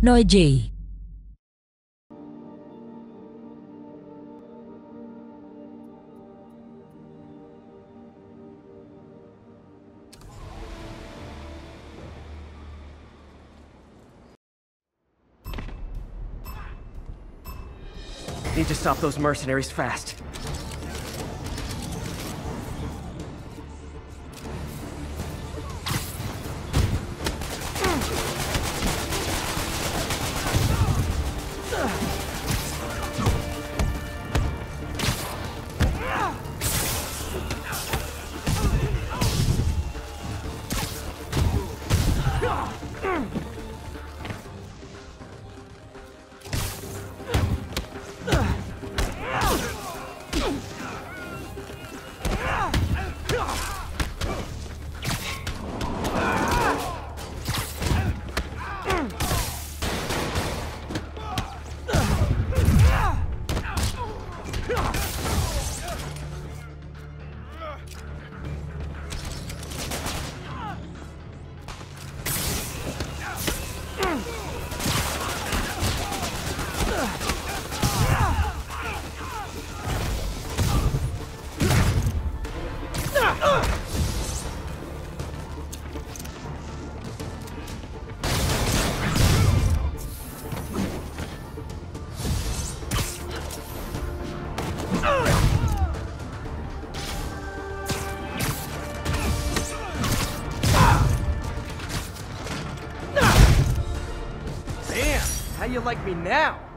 J. Need to stop those mercenaries fast. Damn, how you like me now?